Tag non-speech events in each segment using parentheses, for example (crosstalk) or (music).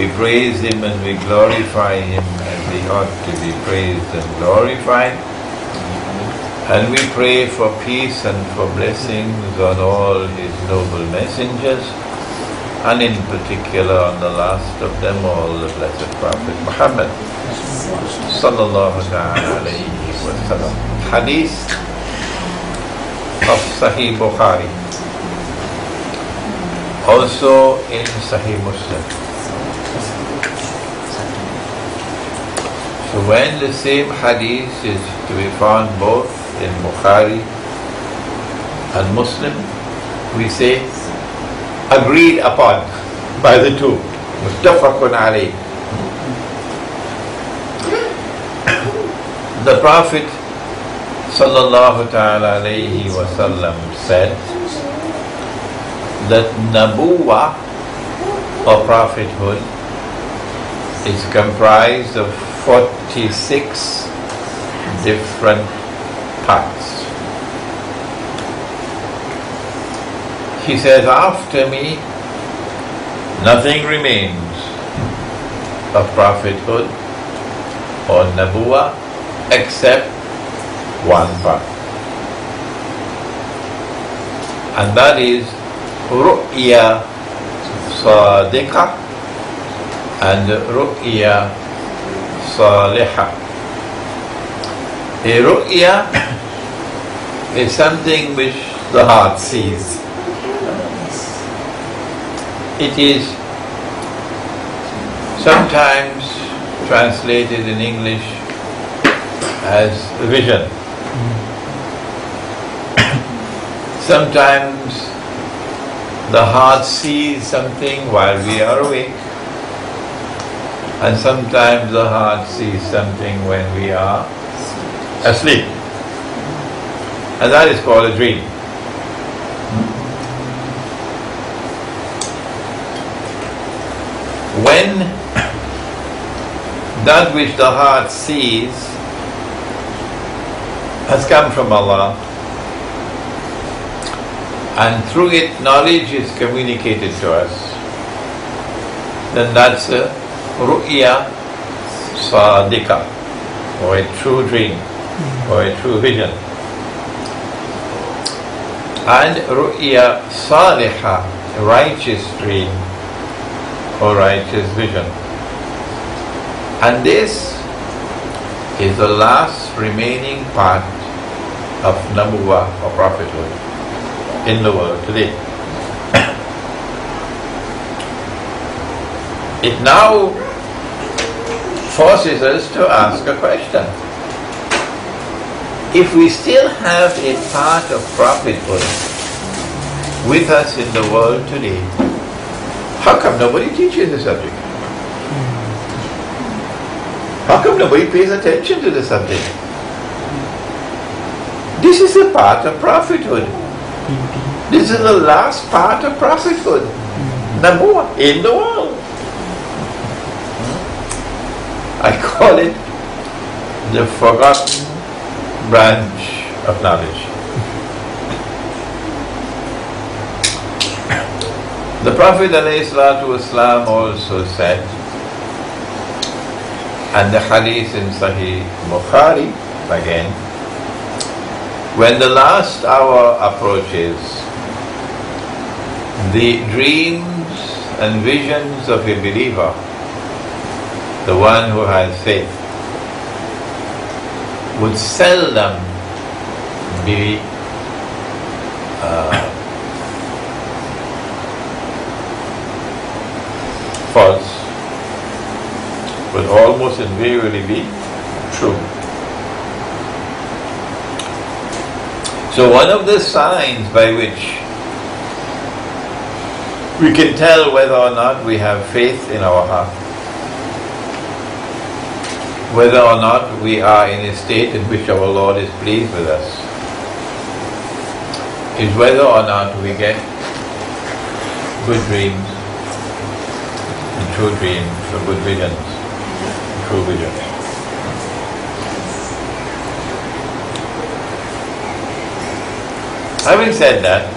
We praise Him and we glorify Him as He ought to be praised and glorified. And we pray for peace and for blessings on all His noble messengers, and in particular on the last of them all, the blessed Prophet Muhammad. Sallallahu alayhi wa sallam. Hadith of Sahih Bukhari. Also in Sahih Muslim. So when the same hadith is to be found both in Bukhari and Muslim, we say agreed upon by the two. Muttafaqun alayh. The Prophet sallallahu alayhi wasallam said that Nabuwa or prophethood is comprised of 46 different parts. He says, After me, nothing remains of prophethood or Nabuwa except one part. And that is Ru'ya Sadiqa and Ru'ya salihah. A ru'ya is something which the heart sees. It is sometimes translated in English as vision. (coughs) Sometimes the heart sees something while we are awake and sometimes the heart sees something when we are asleep. And that is called a dream. When that which the heart sees has come from Allah, and through it knowledge is communicated to us, then that's a ru'ya sadika, or a true dream, hmm. or a true vision. And ru'ya saliha, a righteous dream, or righteous vision. And this is the last remaining part of Nabuwa or prophethood in the world today. (coughs) it now forces us to ask a question. If we still have a part of prophethood with us in the world today, how come nobody teaches the subject? How come nobody pays attention to the subject? This is a part of prophethood. This is the last part of prophethood. Number one in the world. I call it the forgotten branch of knowledge. The Prophet also said, and the hadith in Sahih Bukhari again, when the last hour approaches, the dreams and visions of a believer the one who has faith, would seldom be uh, false, would almost invariably be true. So one of the signs by which we can tell whether or not we have faith in our heart whether or not we are in a state in which our Lord is pleased with us is whether or not we get good dreams and true dreams or good visions, true visions. Having said that,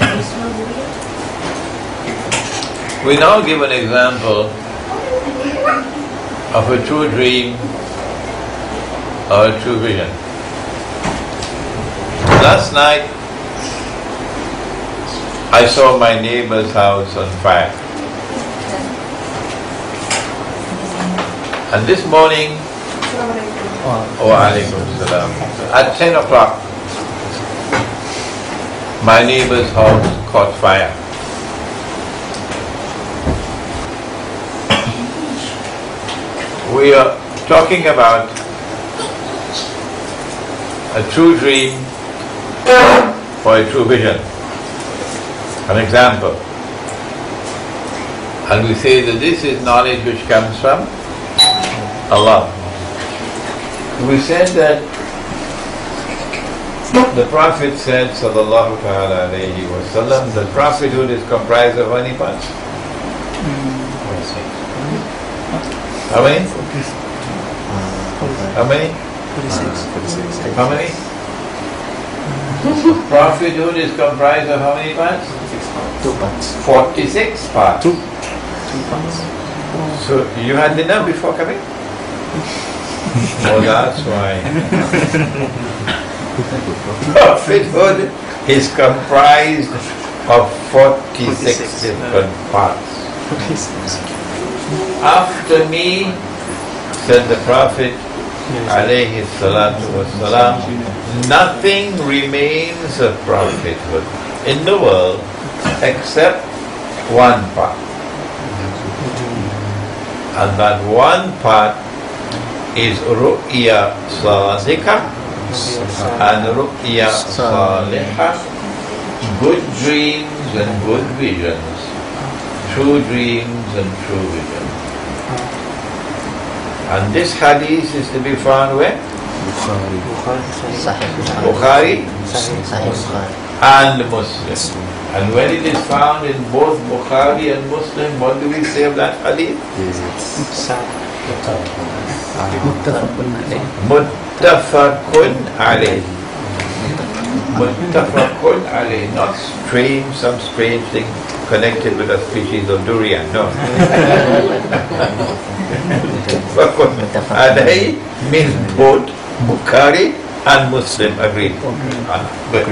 (coughs) We now give an example of a true dream or a true vision. Last night, I saw my neighbor's house on fire. And this morning, oh, at 10 o'clock, my neighbor's house caught fire. We are talking about a true dream or a true vision. An example. And we say that this is knowledge which comes from Allah. We said that the Prophet said, sallallahu ta'ala alayhi wa sallam, the prophethood is comprised of how many parts? How hmm. many? How many? 46. Forty-six. Uh, how many? (laughs) Prophethood is comprised of how many parts? Two parts. 46 parts. Two. Two parts. So you had dinner before coming? (laughs) oh, that's why. (laughs) Prophethood is comprised of 46 uh, different parts. After me, said the Prophet, alayhi salatu wasalam, nothing remains of prophethood in the world except one part. And that one part is ru'ya sadika and ru'ya saliha, good dreams and good visions, true dreams and true visions. And this hadith is to be found where? Bukhari and Muslim. And when it is found in both Bukhari and Muslim, what do we say of that hadith? Muttafaqun alayh. Muttafaqun alayh. Not strange, some strange thing connected with a species of durian. No. (laughs) Alayh means both Bukhari and Muslim agree. Ah, good.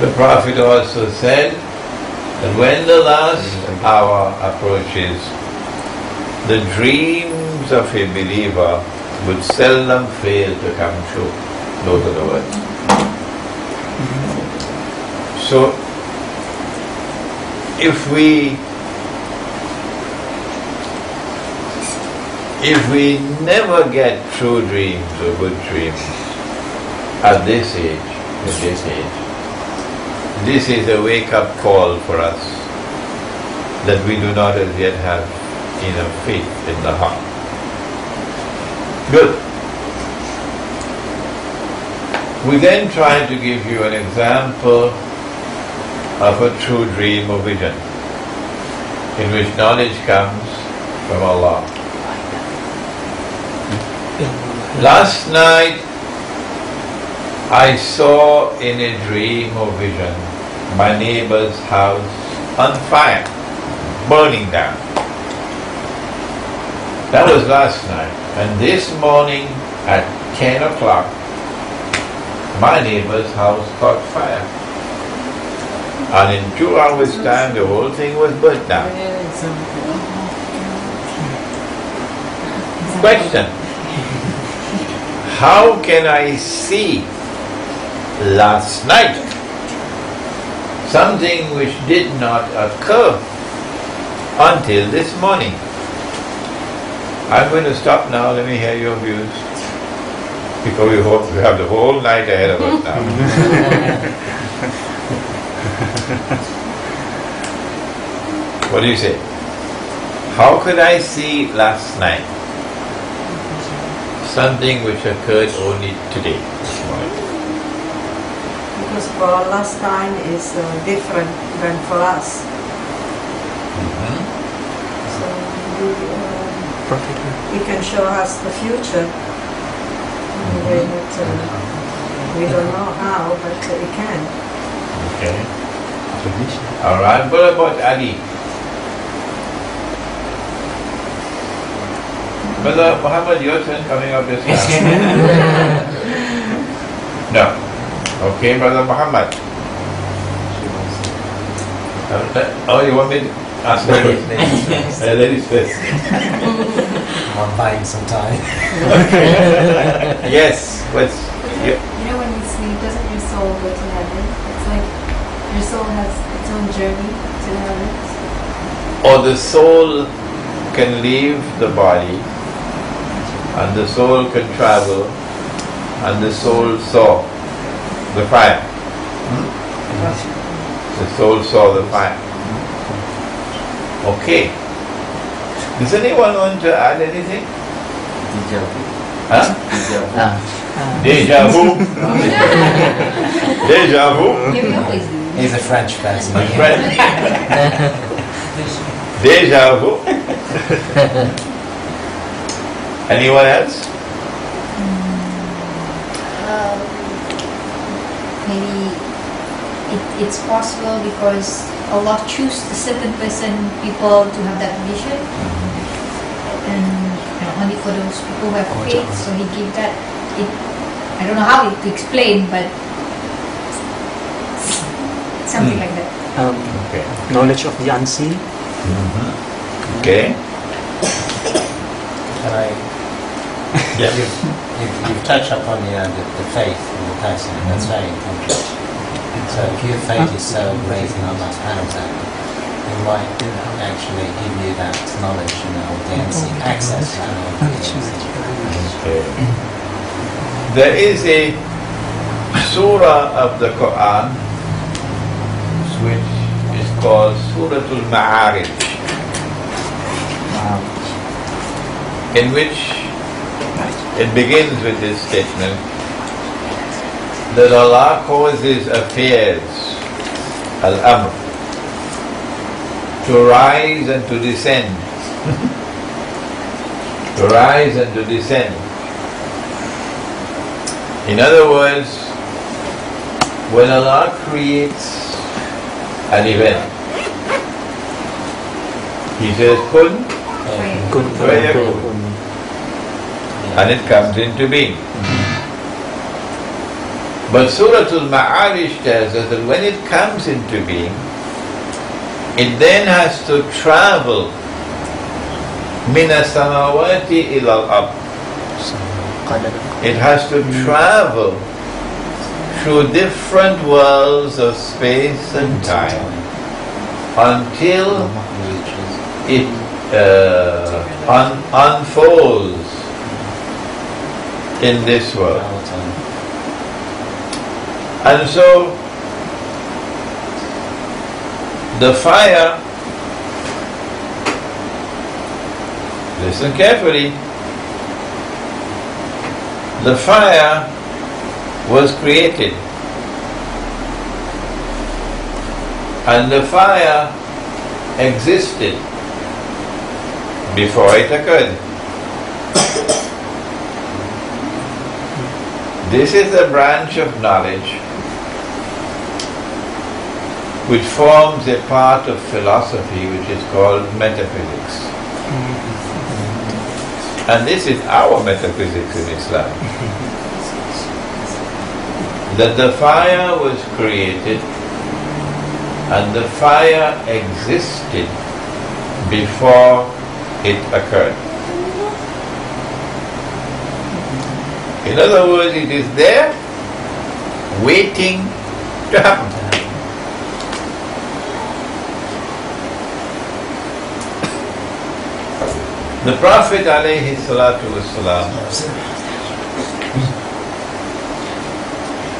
The Prophet also said that when the last hour approaches, the dreams of a believer would seldom fail to come true. Those are the words. So, if we if we never get true dreams or good dreams at this age, at this age, this is a wake-up call for us that we do not as yet have enough faith in the heart. Good. We then try to give you an example of a true dream or vision in which knowledge comes from Allah. Last night I saw in a dream or vision my neighbor's house on fire, burning down. That was last night. And this morning at 10 o'clock, my neighbor's house caught fire. And in two hours' time, the whole thing was burnt down. Question How can I see last night something which did not occur until this morning? I'm going to stop now. Let me hear your views. Because we, hope we have the whole night ahead of us now. (laughs) what do you say? How could I see Allah night something which occurred only today, this morning? Because for last time is uh, different than for us. Mhm. So we, uh, he can show us the future. In a way that uh, we don't know how, but he can. Okay. Tradition. All right. What about Ali? Brother Muhammad, your turn coming up this time. (laughs) no. Okay, Brother Muhammad. Uh, Oh, you want me to ask Ladies, ladies? ladies first. (laughs) (laughs) Ladies first. I'm buying some time. (laughs) Yes. What's You know when you sleep, doesn't your soul go to heaven? It's like your soul has its own journey to heaven. or the soul can leave the body and the soul can travel and the soul saw the fire. Hmm? The soul saw the fire. Hmm? Okay. Does anyone want to add anything? Deja vu. Huh? Deja vu. Ah. Deja vu. (laughs) Deja vu. Yeah, we always do. He's a French person. My friend. (laughs) Deja vu. (laughs) Anyone else? Um, maybe it, it's possible because Allah choose a certain person, people to have that vision, and you know, only for those people who have Oh, faith. So He give that. It, I don't know how to explain, but something Hmm. like that. Um, Okay. knowledge of the unseen. Okay. Can I? Yeah. You've, you've, you've touched upon the, uh, the, the faith and the person, and that's very important. So if your faith is so great in Allah subhanahu wa ta'ala, it might actually give you that knowledge, you know, the unseen access to that knowledge. Okay. Mm-hmm. There is a surah of the Quran which is called Suratul Ma'arij, in which it begins with this statement that Allah causes affairs, al-amr, to rise and to descend, (laughs) to rise and to descend. In other words, when Allah creates an event, He says kun Yeah. Kun Fayakun. and it comes into being. But Surah Al-Ma'arij tells us that when it comes into being, it then has to travel mina samawati ila al It has to travel through different worlds of space and time until it uh, un- unfolds in this world. And so the fire, listen carefully, the fire was created. And the fire existed before it occurred. (coughs) This is a branch of knowledge which forms a part of philosophy which is called metaphysics. And this is our metaphysics in Islam. That the fire was created and the fire existed before it occurred. In other words, it is there waiting to happen. The Prophet alayhi salatu wasalam,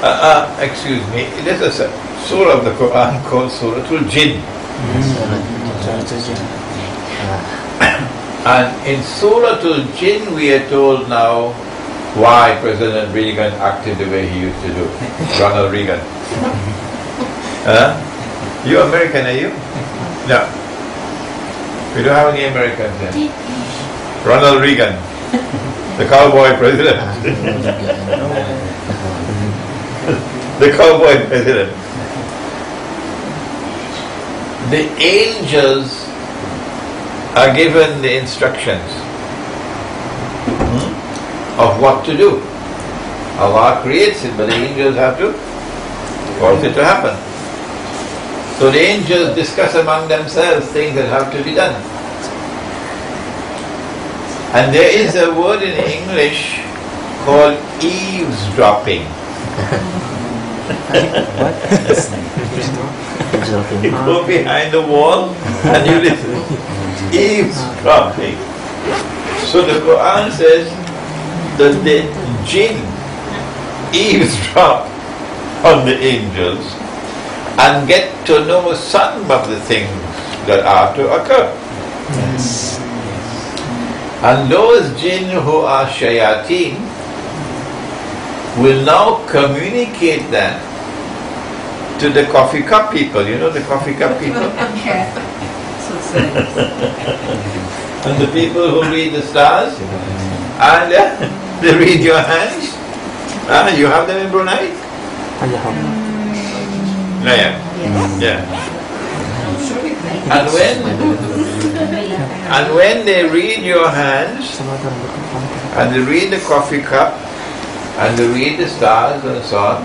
uh, uh, excuse me, there's a surah of the Quran called Surah Suratul Jinn. And in Surah Suratul Jinn we are told now why President Reagan acted the way he used to do. (laughs) Ronald Reagan. Huh? You American, are you? No. We don't have any Americans here. Ronald Reagan, (laughs) the cowboy president. (laughs) the cowboy president. the angels are given the instructions of what to do. Allah creates it, but the angels have to cause it to happen. So the angels discuss among themselves things that have to be done. And there is a word in English called eavesdropping. You go behind the wall and you listen. Eavesdropping. So the Quran says that the jinn eavesdrop on the angels and get to know some of the things that are to occur. Yes. And those jinn who are shayateen will now communicate that to the coffee cup people. You know the coffee cup (laughs) people? Yeah. So say, (laughs) and the people who read the stars? And uh, (laughs) they read your hands? Ah, you have them in Brunei? Yeah, yeah. Yeah. And when and when they read your hands and they read the coffee cup and they read the stars and so on,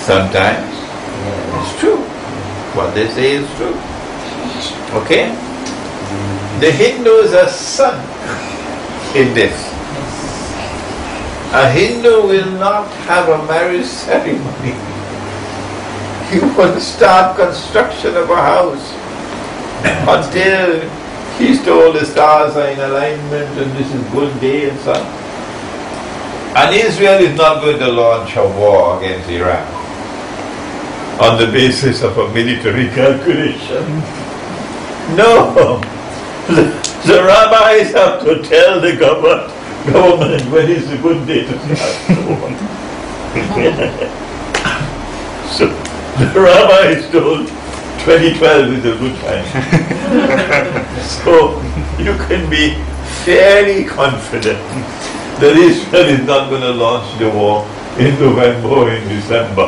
sometimes it's true. What they say is true. Okay? The Hindus are sunk in this. A Hindu will not have a marriage ceremony. (laughs) He won't start construction of a house until he's told the stars are in alignment and this is good day and so on. And Israel is not going to launch a war against Iran on the basis of a military (laughs) calculation. No! (laughs) The, the rabbis have to tell the government, government when is a good day to start the war. so the rabbis told 2012 is a good time. so you can be fairly confident that Israel is not going to launch the war in November or in December.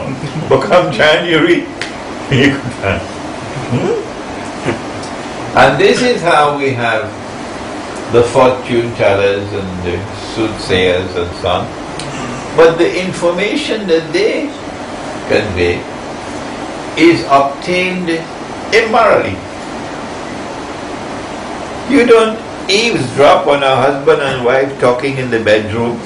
But come January, (laughs) you can. Hmm? And this is how we have the fortune tellers and the soothsayers and so on. But the information that they convey is obtained immorally. You don't eavesdrop on a husband and wife talking in the bedroom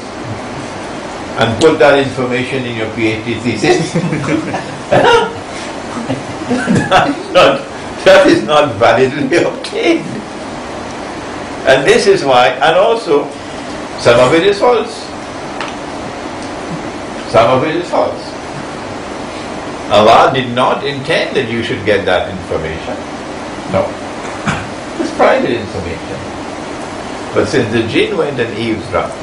and put that information in your PhD thesis. (laughs) That's not, that is not validly (laughs) obtained. And this is why, and also, some of it is false. Some of it is false. Allah did not intend that you should get that information. No. (coughs) It's private information. But since the jinn went and eavesdropped,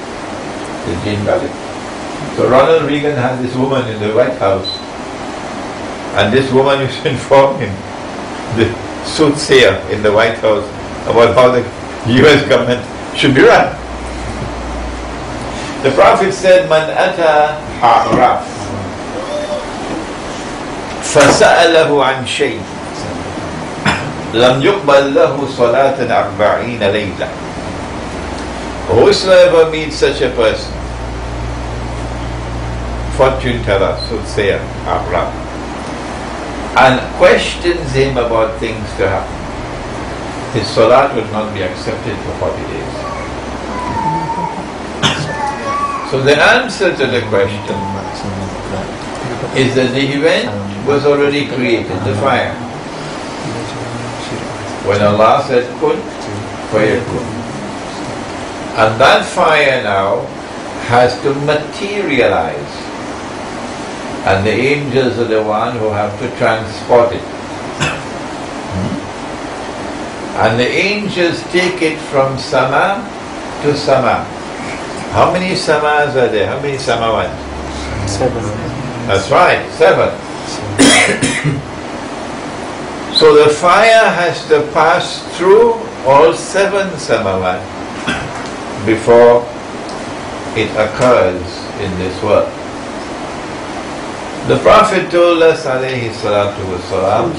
the jinn got it. So Ronald Reagan had this woman in the White House, and this woman (laughs) used to inform him, the soothsayer in the White House, about how the US government should be run. The Prophet said, Man ata ha'raf فسأله عن شيء لم يقبل له صلاة أربعين ليلة Whosoever meets such a person, fortune teller, soothsayer, Arab, and questions him about things to happen, his salat will not be accepted for 40 days. So the answer to the question is that the event was already created, the fire. When Allah said kun, fayakun. And that fire now has to materialize. And the angels are the one who have to transport it. And the angels take it from Sama to Sama. How many Samas are there? How many Samawats? Seven. That's right, seven. so the fire has to pass through all seven samawat before it occurs in this world. The Prophet told us, alayhi salatu wasalam,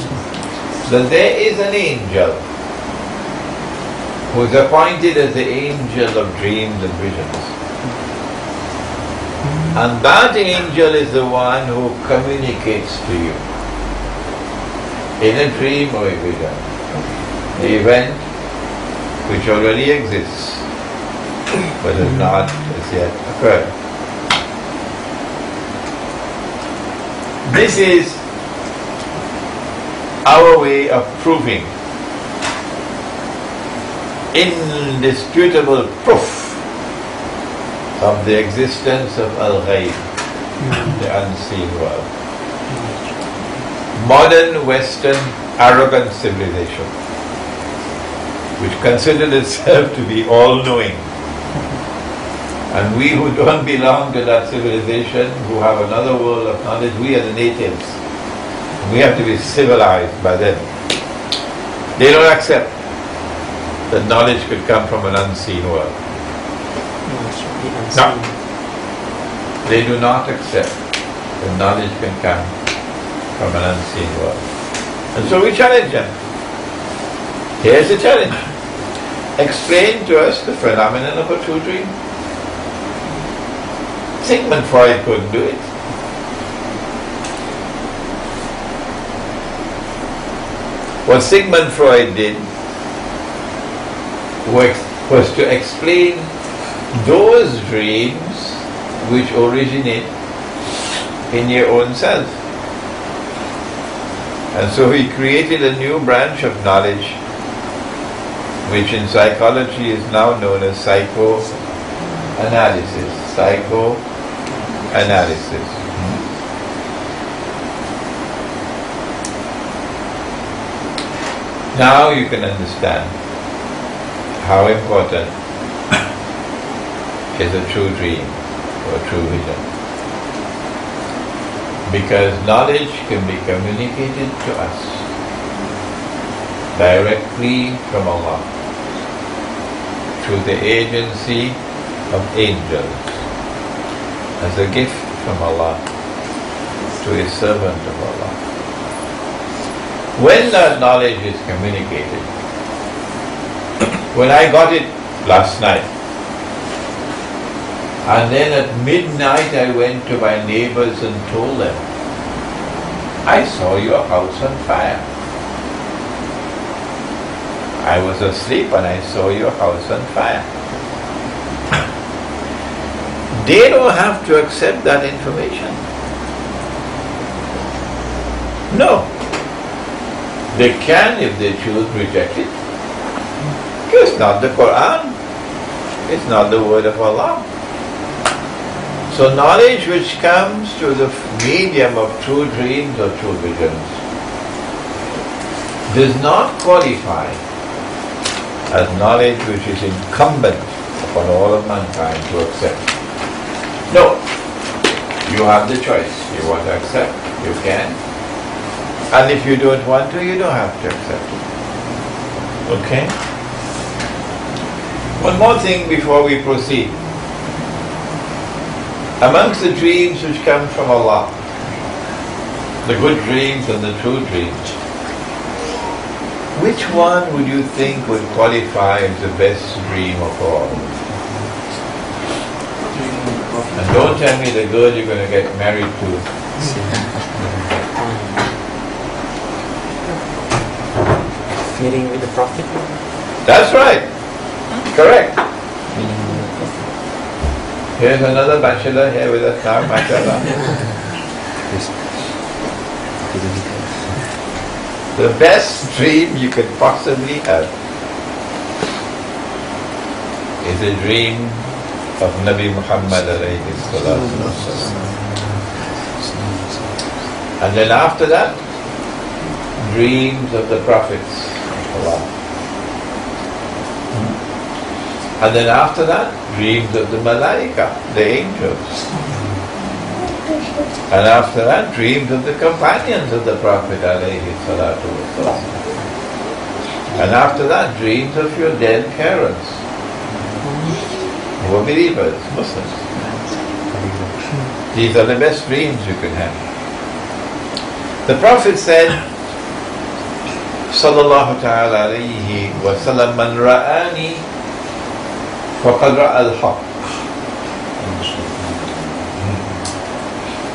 that there is an angel who is appointed as the angel of dreams and visions. And that angel is the one who communicates to you in a dream or a vision the event which already exists but has not as yet occurred. This is our way of proving indisputable proof of the existence of Al-Ghayb, the unseen world. Modern Western arrogant civilization, which considers itself to be all-knowing, and we who don't belong to that civilization, who have another world of knowledge, we are the natives. We have to be civilized by them. They don't accept that knowledge could come from an unseen world. No. They do not accept that knowledge can come from an unseen world. And so we challenge them. Here's the challenge. Explain to us the phenomenon of a true dream. Sigmund Freud couldn't do it. What Sigmund Freud did was to explain those dreams which originate in your own self. And so he created a new branch of knowledge which in psychology is now known as psychoanalysis. Psychoanalysis. Now you can understand how important is a true dream or a true vision. Because knowledge can be communicated to us directly from Allah through the agency of angels as a gift from Allah to a servant of Allah. When that knowledge is communicated, when I got it last night, and then at midnight I went to my neighbors and told them, I saw your house on fire. I was asleep and I saw your house on fire. They don't have to accept that information. No. They can if they choose reject it. Not the Quran. It's not the word of Allah. So knowledge which comes through the medium of true dreams or true visions does not qualify as knowledge which is incumbent upon all of mankind to accept. No. You have the choice. You want to accept, you can. And if you don't want to, you don't have to accept it. Okay? One more thing before we proceed. Amongst the dreams which come from Allah, the good dreams and the true dreams, which one would you think would qualify as the best dream of all? And don't tell me the girl you're going to get married to. Meeting with the Prophet. That's right. Correct. Here's another bachelor here with us now, mashallah. The best dream you could possibly have is a dream of Nabi Muhammad alayhi. And then after that, dreams of the prophets Allah. And then after that, dreams of the malaika, the angels. And after that, dreams of the companions of the Prophet. And after that, dreams of your dead parents, who are believers, Muslims. These are the best dreams you can have. The Prophet said, Sallallahu ta'ala alayhi wa Man ra'ani faqad ra'a al-haq.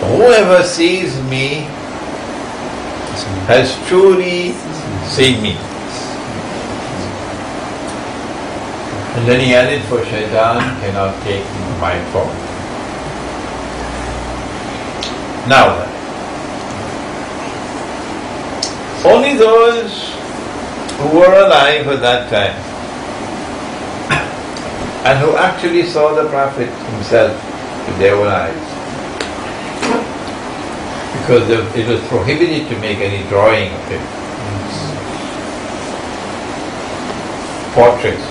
Whoever sees me has truly seen me. And then he added, for shaitan cannot take my form. Now only those who were alive at that time and who actually saw the Prophet himself with their own eyes because it was prohibited to make any drawing of him. Portraits,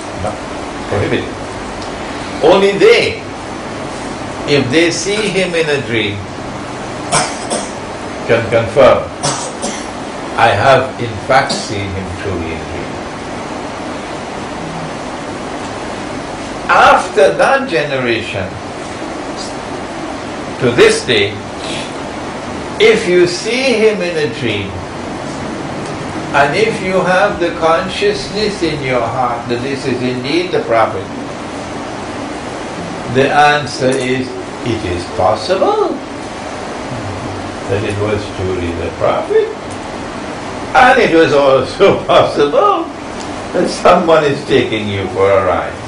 prohibited. Only they, if they see him in a dream, can confirm, I have in fact seen him truly in a dream. After that generation, to this day, if you see him in a dream, and if you have the consciousness in your heart that this is indeed the Prophet, the answer is, it is possible that it was truly the Prophet. And it was also (laughs) possible that someone is taking you for a ride.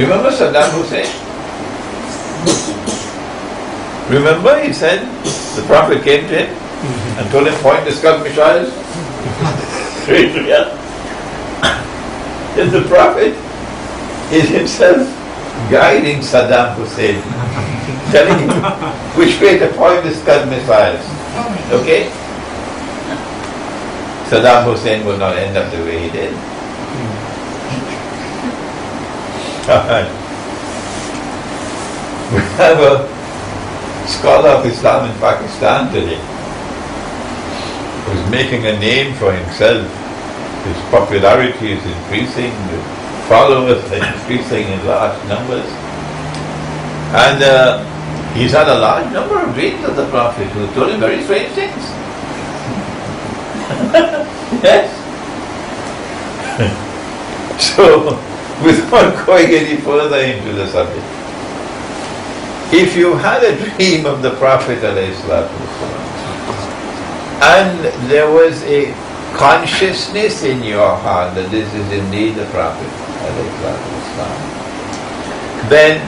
Remember Saddam Hussein? Remember, he said the Prophet came to him and told him, point the Scud missiles straight to the Prophet is himself guiding Saddam Hussein, telling him which way to point the Scud missiles. Okay? Saddam Hussein will not end up the way he did. We have a scholar of Islam in Pakistan today who's making a name for himself. His popularity is increasing, the followers are increasing in large numbers. And uh, he's had a large number of dreams of the Prophet who told him very strange things. (laughs) yes. (laughs) so, without (laughs) going any further into the subject, if you had a dream of the Prophet and there was a consciousness in your heart that this is indeed the Prophet then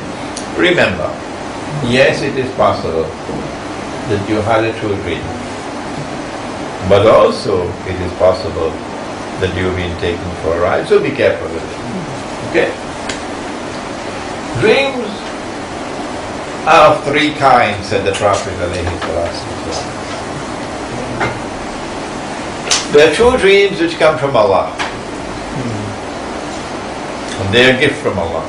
remember, yes it is possible that you had a true dream. But also it is possible that you've been taken for a ride, so be careful with it. Okay? Dreams are of three kinds, said the Prophet There are two dreams which come from Allah. And they are a gift from Allah.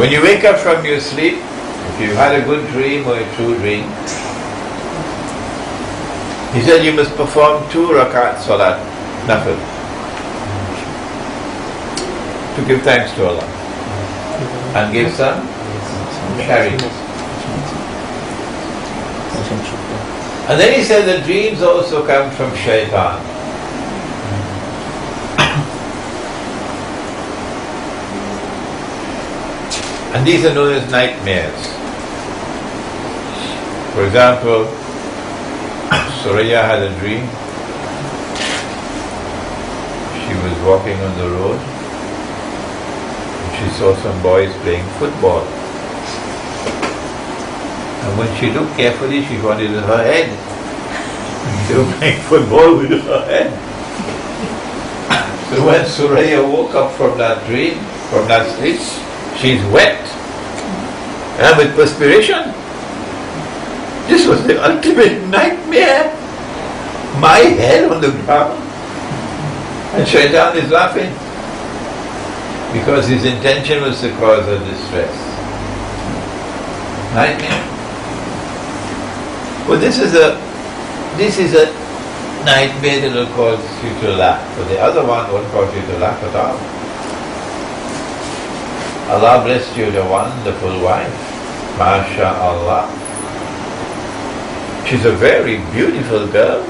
When you wake up from your sleep, if you've had a good dream or a true dream, he said you must perform two rakat salat, nafil, to give thanks to Allah. And give some charity. And then he said the dreams also come from shaitan. And these are known as nightmares. For example, Suraya had a dream. She was walking on the road she saw some boys playing football. And when she looked carefully, she found it in her head. (laughs) They were playing football with her head. So when Suraya woke up from that dream, from that sleep, she's wet and with perspiration. This was the ultimate nightmare. My head on the ground. And Shaitan is laughing because his intention was to cause her distress. Nightmare. Well, this is a this is a nightmare that will cause you to laugh, but the other one won't cause you to laugh at all. Allah bless you a wonderful wife. MashaAllah. She's a very beautiful girl.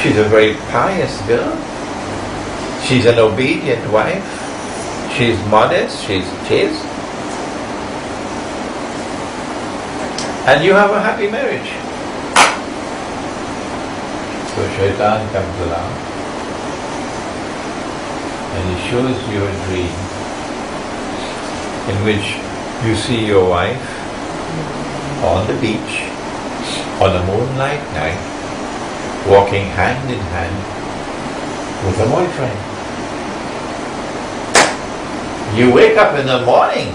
She's a very pious girl. She's an obedient wife. She's modest. She's chaste. And you have a happy marriage. So shaitan comes along and he shows you a dream in which you see your wife on the beach on a moonlight night walking hand in hand with a boyfriend. You wake up in the morning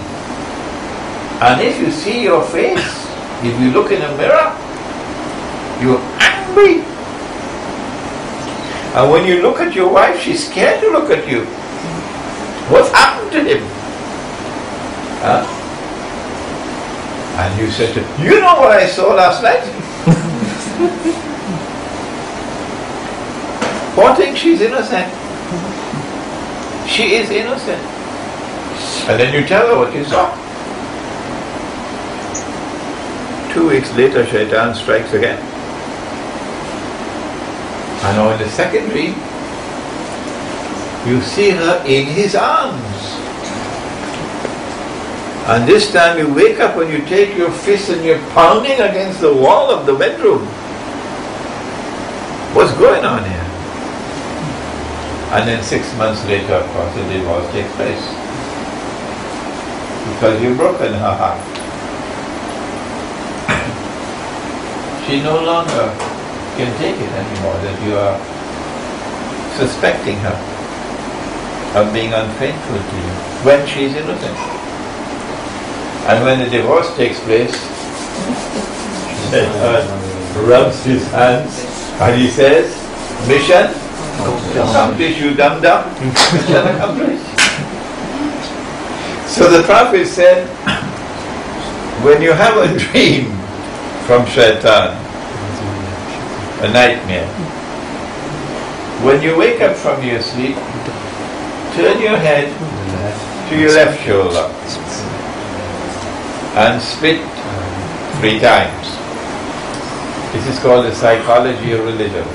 and if you see your face, if you look in a mirror, you're angry. And when you look at your wife, she's scared to look at you. What's happened to him? Huh? And you said to you know what I saw last night? (laughs) What think she's innocent? She is innocent. And then you tell her what you saw. Two weeks later, Shaitan strikes again. And now in the second dream, you see her in his arms. And this time you wake up and you take your fist and you're pounding against the wall of the bedroom. What's going on here? And then six months later, of course, the divorce takes place. Because you've broken her heart. she no longer can take it anymore that you are suspecting her of being unfaithful to you when she is innocent. And when the divorce takes place, rubs his hands and he says, Mission accomplished, you dum dum. (laughs) Mission accomplished. So the Prophet said, when you have a (laughs) dream from Shaitan, a nightmare, when you wake up from your sleep, turn your head to your left shoulder and spit three times. This is called the psychology of religion.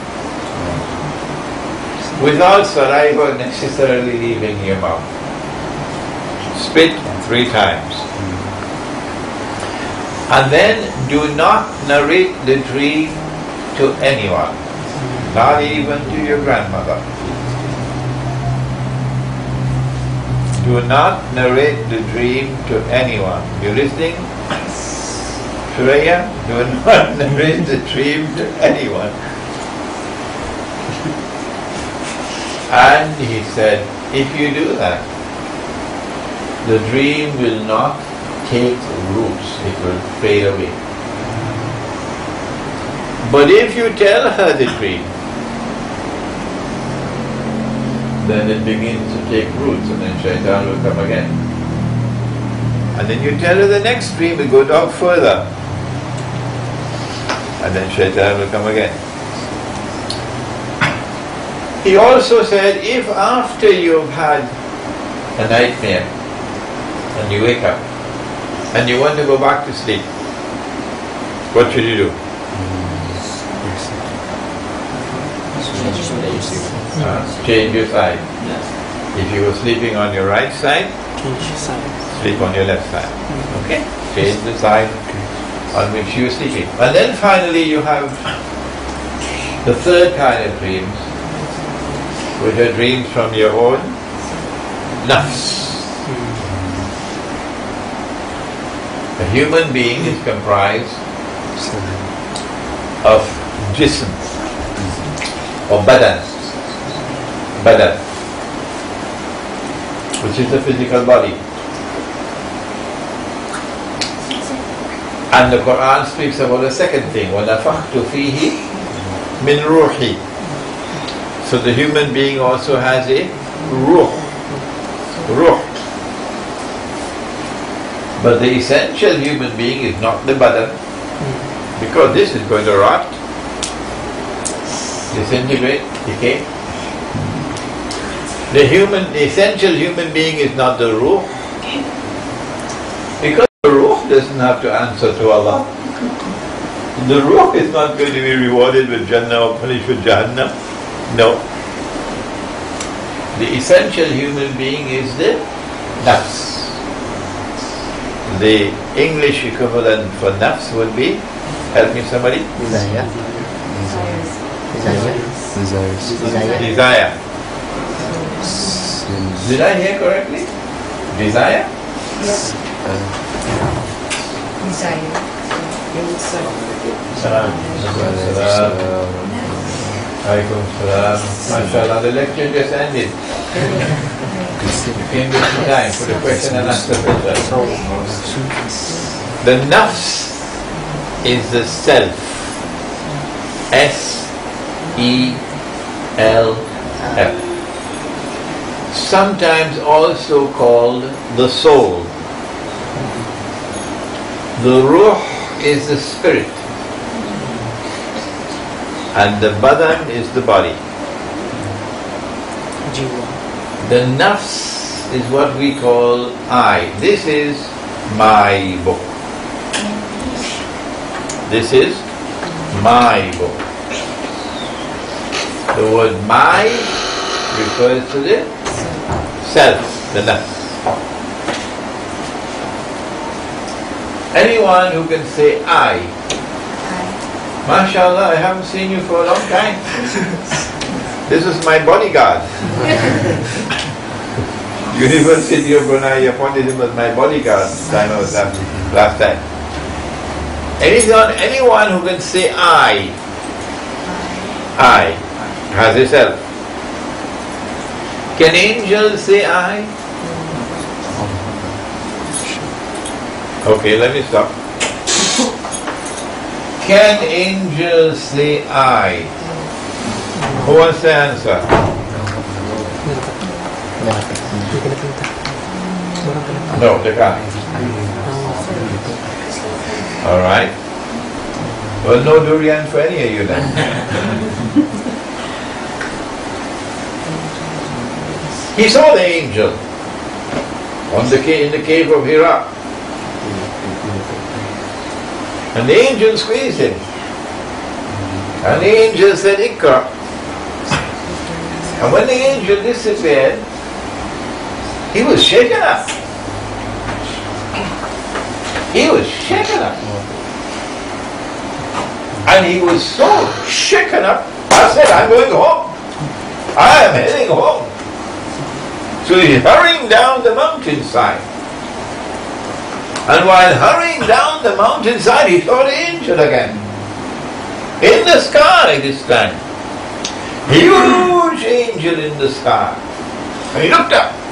Without saliva necessarily leaving your mouth. Spit three times. And then do not narrate the dream to anyone, not even to your grandmother. Do not narrate the dream to anyone. You listening? Shreya, do not (laughs) narrate the dream to anyone. And he said, if you do that, the dream will not take roots, it will fade away. But if you tell her the dream, then it begins to take roots and then shaitan will come again. And then you tell her the next dream, it goes out further. And then shaitan will come again. He also said, if after you've had a nightmare and you wake up and you want to go back to sleep, what should you do? Uh, change your side. If you were sleeping on your right side, sleep on your left side. Okay? Change the side on which you are sleeping. And then finally you have the third kind of dreams, which are dreams from your own nafs. A human being is comprised of jism, or badan, badan, which is the physical body. And the Quran speaks about a second thing, وَنَفَخْتُ فِيهِ مِنْ رُوحِي So the human being also has a ruh, ruh. but the essential human being is not the badan, because this is going to rot, disintegrate, decay. The human, the essential human being is not the ruh, because the ruh doesn't have to answer to Allah. The ruh is not going to be rewarded with Jannah or punished with Jahannam. No. The essential human being is the nafs. The English equivalent for nafs would be, help me somebody, Desire. Desire. Desire. desire. Did I hear correctly? Desire? Uh, Desire. Salam. Salam. Alaikum salam. MashaAllah, the lecture just ended. (laughs) Time for the question and answer. The nafs is the self. S E L F. Sometimes also called the soul. The ruh is the spirit. And the badan is the body. Jiwa. The nafs is what we call I. This is my book. This is my book. The word my refers to the self, the nafs. Anyone who can say I, mashallah, I haven't seen you for a long time. (laughs) This is my bodyguard. (laughs) University of Brunei appointed him as my bodyguard time I was last, time. Anyone, anyone who can say I, I, has a self. Can angels say I? Okay, let me stop. Can angels say I? Who wants to answer? Hindi ka they can't. All right. Well, no durian for any of you then. (laughs) he saw the angel on the in the cave of Hira, and the angel squeezed him, and the angel said, "Ikra." And when the angel disappeared, he was shaken up. He was shaken up. And he was so shaken up, I said, I'm going home. I am heading home. So he's hurrying down the mountainside. And while hurrying down the mountainside, he saw the angel again. In the sky this time. Huge angel in the sky. And he looked up.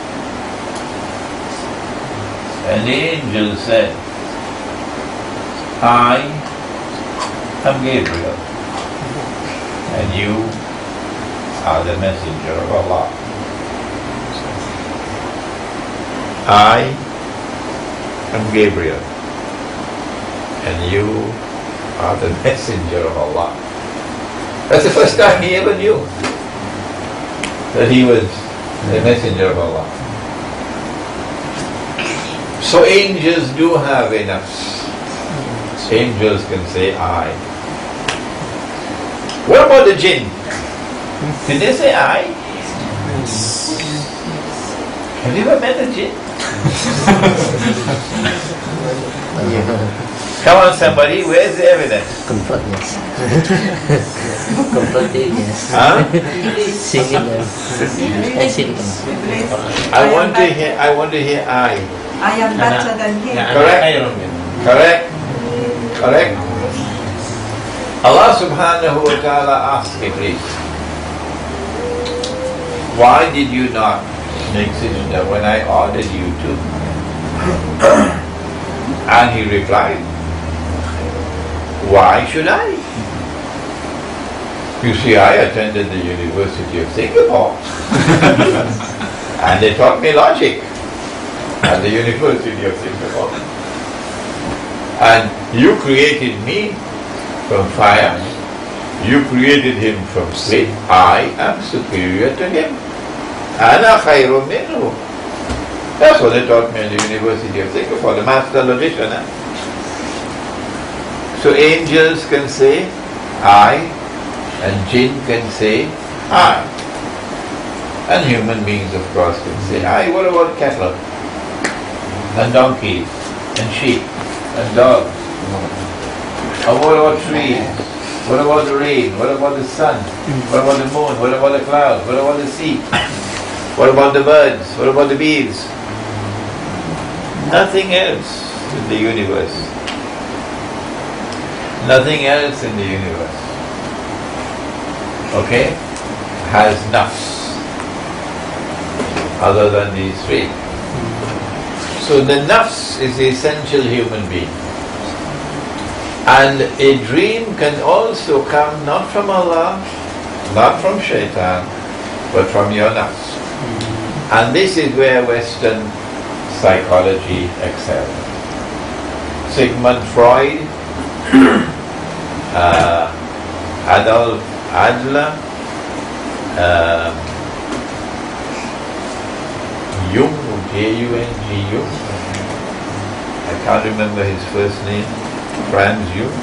The angel said, I am Gabriel, and you are the messenger of Allah. I am Gabriel, and you are the (laughs) messenger of Allah. That's the first time he ever knew that he was the messenger of Allah. So angels do have a nafs. Angels can say I. What about the jinn? Can they say I? Have you ever met a jinn? (laughs) (laughs) Come on, somebody, where's the evidence? Comfortness. (laughs) Comfortativeness. Huh? I want to hear, I want to hear I. I am better than him. Correct? Correct? Correct? Allah subhanahu wa ta'ala asked me, please, why did you not make sajda when I ordered you to? (coughs) And he replied, why should I? You see, I attended the University of Singapore (laughs) and they taught me logic at the University of Singapore. And you created me from fire. You created him from clay. I am superior to him. Ana khairu minhu. That's what they taught me at the University of Singapore, the master logician. eh? So angels can say I, and jinn can say I. And human beings, of course, can say I. What about cattle? And donkeys, and sheep, and dogs? And what about trees? What about the rain? What about the sun? What about the moon? What about the clouds? What about the sea? What about the birds? What about the bees? Nothing else in the universe. Nothing else in the universe. Okay? Has nafs other than these three. So the nafs is the essential human being. And a dream can also come not from Allah, not from shaitan, but from your nafs. And this is where Western psychology excels. Sigmund Freud, uh, Adolf Adler, um, Jung, J-U-N-G, Jung. I can't remember his first name, Franz Jung.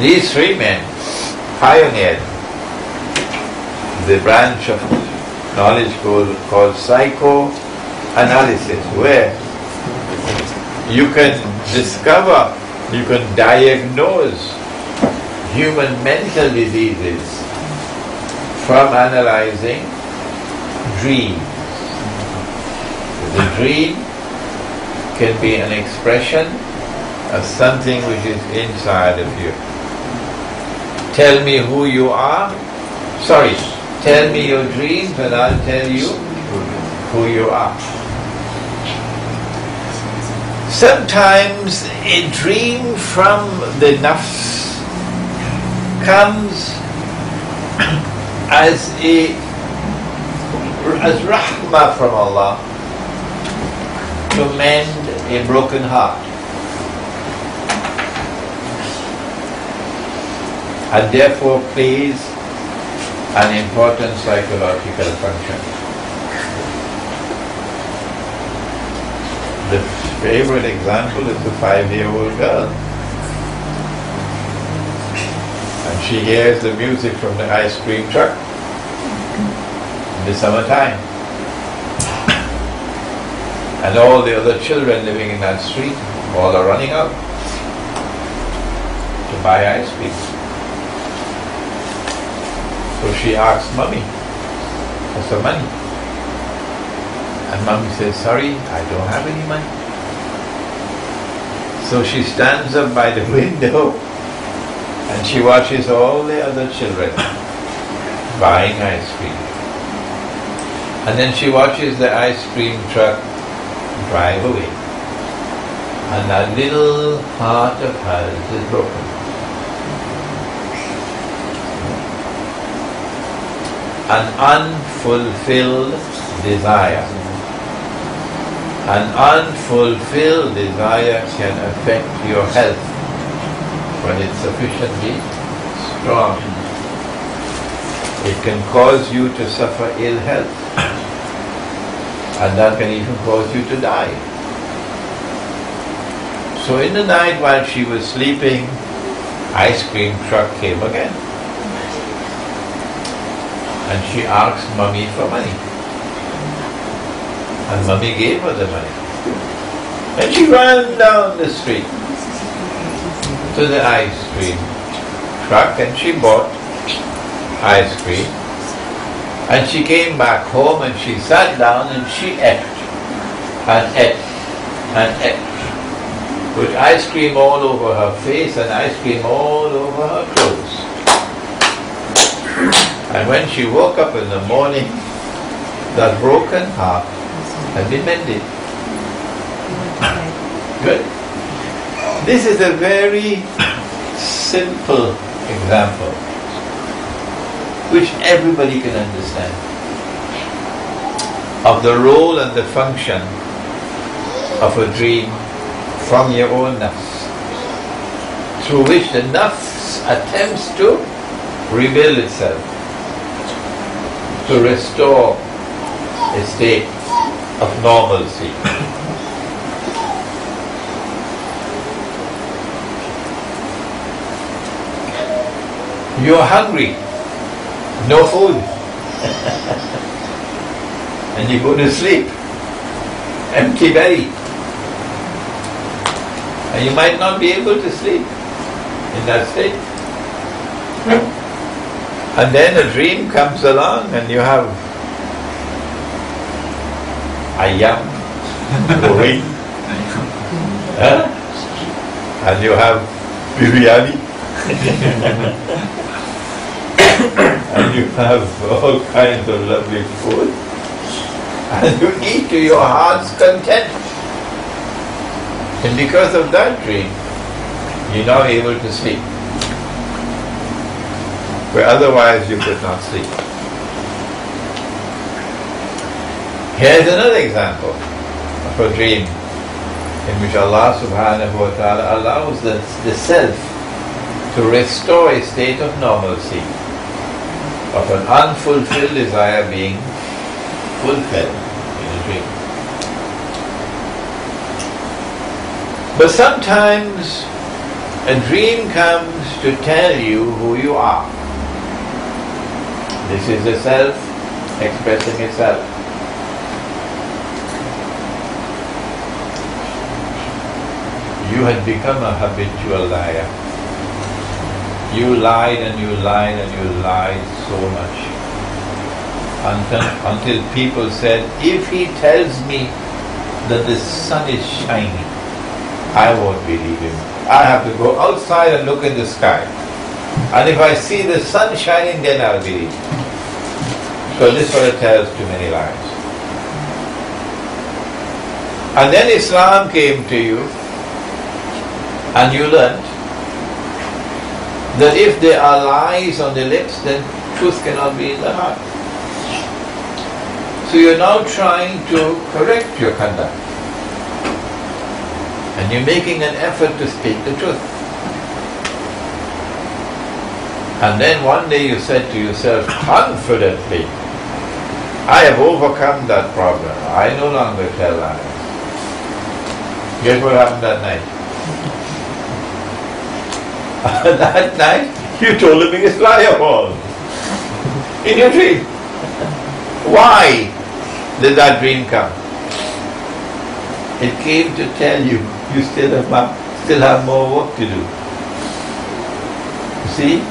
These three men pioneered the branch of knowledge called, called psychoanalysis, where you can discover, you can diagnose human mental diseases from analyzing dreams. The dream can be an expression of something which is inside of you. Tell me who you are. Sorry, tell me your dreams and I'll tell you who you are. Sometimes a dream from the nafs comes as a as rahmah from Allah to mend a broken heart. And therefore plays an important psychological function. The favorite example is the five-year-old girl. And she hears the music from the ice cream truck in the summertime. And all the other children living in that street, all are running out to buy ice cream. So she asks mommy for some money. And mommy says, sorry, I don't have any money. So she stands up by the (laughs) window and she watches all the other children buying ice cream. And then she watches the ice cream truck drive away. And that little heart of hers is broken. An unfulfilled desire. An unfulfilled desire can affect your health when it's sufficiently strong. It can cause you to suffer ill health. And that can even cause you to die. So in the night while she was sleeping, ice cream truck came again. And she asked mummy for money. And mummy gave her the money. And she ran down the street to the ice cream truck and she bought ice cream. And she came back home and she sat down and she ate and ate and ate. With ice cream all over her face and ice cream all over her clothes. And when she woke up in the morning, that broken heart had been mended. Good. This is a very simple example which everybody can understand of the role and the function of a dream from your own nafs through which the nafs attempts to rebuild itself to restore a state of normalcy. You're hungry, no food, (laughs) and you go to sleep, empty belly. And you might not be able to sleep in that state. Hmm. And then a dream comes along and you have ayam, going, huh? and you have biryani, and you have all kinds of lovely food, and you eat to your heart's content. And because of that dream, you're now able to sleep, where otherwise you could not sleep. Here's another example of a dream in which Allah subhanahu wa ta'ala allows the, the self to restore a state of normalcy, of an unfulfilled desire being fulfilled in a dream. But sometimes a dream comes to tell you who you are. This is the self expressing itself. You had become a habitual liar. You lied and you lied and you lied so much. Until, until people said, if he tells me that the sun is shining, I won't believe him. I have to go outside and look in the sky. And if I see the sun shining, then I'll believe. So this fellow tells too many lies. And then Islam came to you, and you learned that if there are lies on the lips, then truth cannot be in the heart. So you're now trying to correct your conduct. And you're making an effort to speak the truth. And then one day you said to yourself confidently, I have overcome that problem. I no longer tell lies. Guess what happened that night? (laughs) that night, you told the biggest of all. In your dream. Why did that dream come? It came to tell you you still have, still have more work to do. See?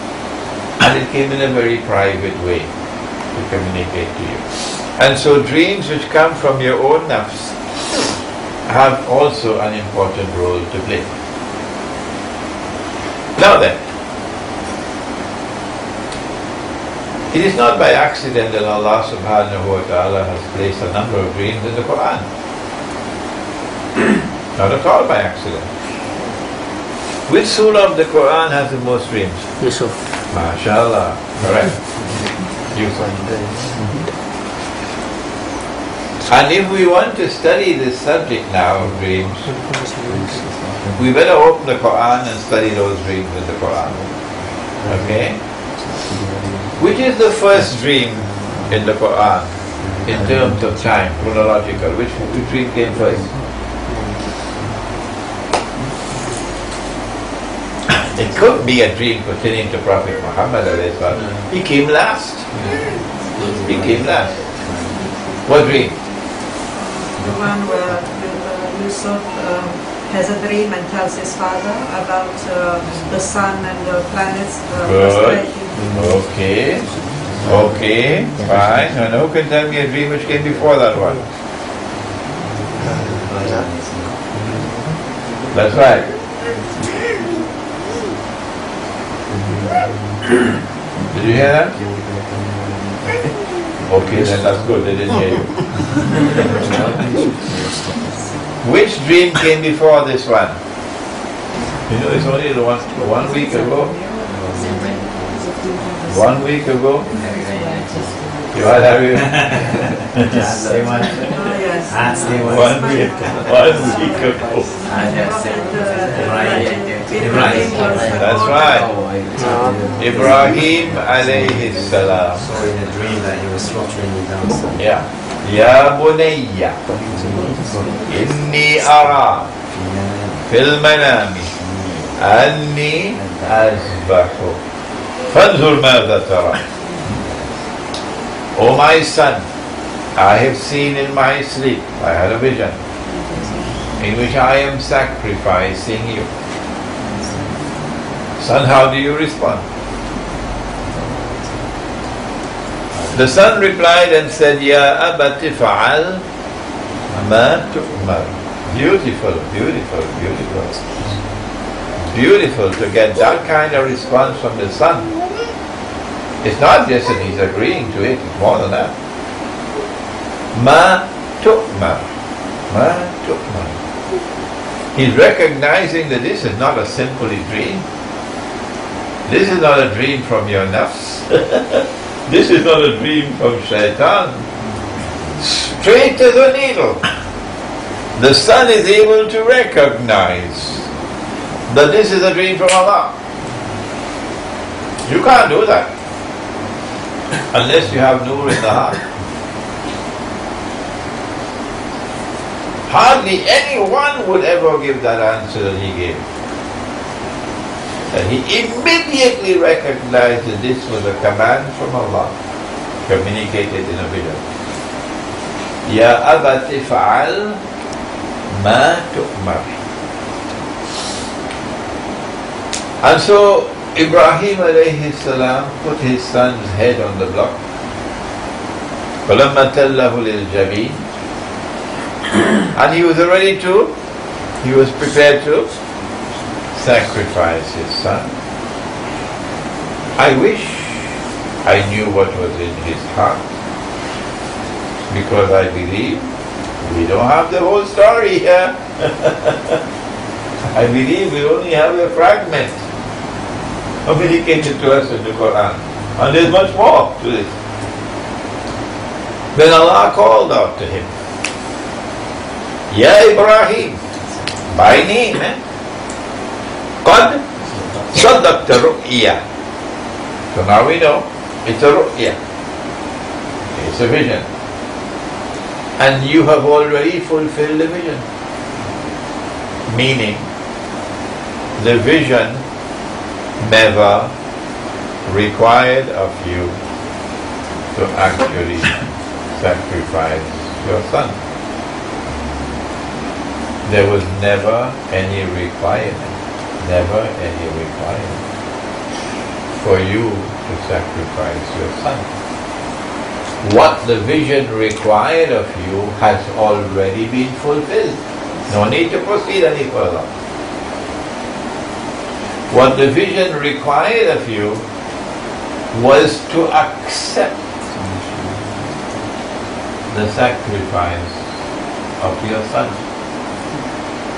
And it came in a very private way to communicate to you. And so dreams which come from your own nafs have also an important role to play. Now then, it is not by accident that Allah subhanahu wa ta'ala has placed a number of dreams in the Quran. (clears throat) not at all by accident. Which surah of the Quran has the most dreams? Yusuf. MashaAllah. Correct. (laughs) Yusuf. And if we want to study this subject now of dreams, we better open the Quran and study those dreams in the Quran. Okay? Which is the first dream in the Quran in terms of time, chronological? Which, which dream came first? It could be a dream pertaining to Prophet Muhammad. He came last. He came last. What dream? The one where uh, Yusuf um, has a dream and tells his father about uh, the sun and the planets uh, Good. Okay. Okay. Fine. And who can tell me a dream which came before that one? That's right. Did you hear that? Okay, then that's good. They didn't hear you. (laughs) Which dream came before this one? You know, it's only the one, one week ago. One week ago. You had have you? Say one. Yes. Say one. One week, one week ago. Ibrahim was That's born. right. Ibrahim alayhi salam. So in a dream that he was slaughtering his own son. Yeah. Ya bunayya, inni ara fil manami anni azbahu فانظر ماذا ترى O my son, I have seen in my sleep, I had a vision, in which I am sacrificing you. Son, how do you respond? The son replied and said, Ya abati fa'al ma tu'mar. Beautiful, beautiful, beautiful. Beautiful to get that kind of response from the son. It's not just that he's agreeing to it, it's more than that. Ma tu'mar. Ma tu'mar. He's recognizing that this is not a simple dream. This is not a dream from your nafs. (laughs) this is not a dream from shaitan. Straight to the needle. The son is able to recognize that this is a dream from Allah. You can't do that unless you have nur in the heart. Hardly anyone would ever give that answer that he gave. And he immediately recognized that this was a command from Allah, communicated in a vision. Ya abati fa'al ma tu'mar. And so Ibrahim alayhi salam put his son's head on the block. فَلَمَّا تَلَّهُ لِلْجَبِينِ And he was ready to, he was prepared to sacrifice his son. I wish I knew what was in his heart. Because I believe we don't have the whole story here. (laughs) I believe we only have a fragment communicated to us in the Quran. And there's much more to this. Then Allah called out to him, Ya Ibrahim, by name, eh? قد صدقت رؤيا. So now we know it's a ru'ya. It's a vision. And you have already fulfilled the vision. Meaning, the vision never required of you to actually sacrifice your son. There was never any requirement, never any requirement for you to sacrifice your son. What the vision required of you has already been fulfilled. No need to proceed any further. What the vision required of you was to accept the sacrifice of your son.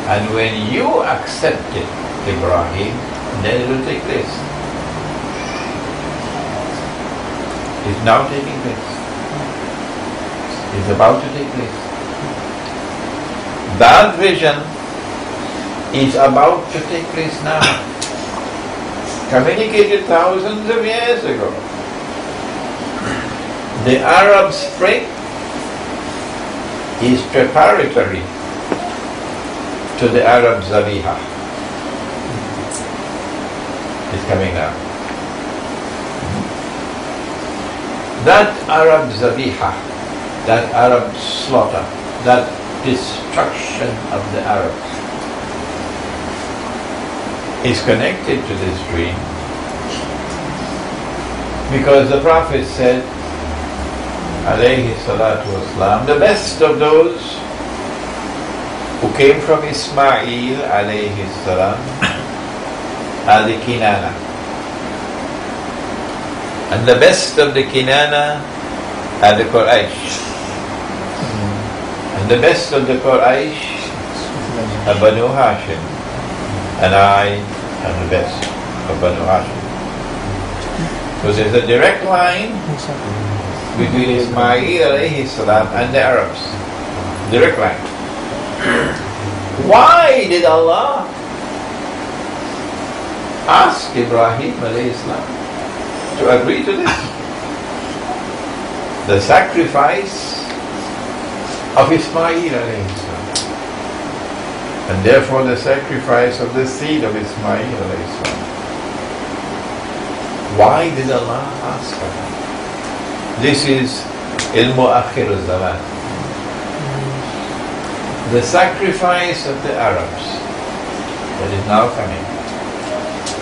And when you accept it, Ibrahim, then it will take place. It's now taking place. It's about to take place. That vision is about to take place now communicated thousands of years ago. The Arab Spring is preparatory to the Arab Zabiha. Coming up. That Arab Zabiha, that Arab slaughter, that destruction of the Arabs is connected to this dream because the Prophet said, alayhi salatu wasalam, the best of those who came from Ismail alayhi salam are the Kinana. And the best of the Kinana are the Quraysh. And the best of the Quraysh are Banu Hashim. And I am the best of Banu Hashim. So there's a direct line between Ismail and the Arabs. Direct line. Why did Allah ask Ibrahim salam to agree to this? The sacrifice of Ismail salam. And therefore the sacrifice of the seed of Ismail salam. Why did Allah ask for that? This is ilmu akhir zaman. The sacrifice of the Arabs that is now coming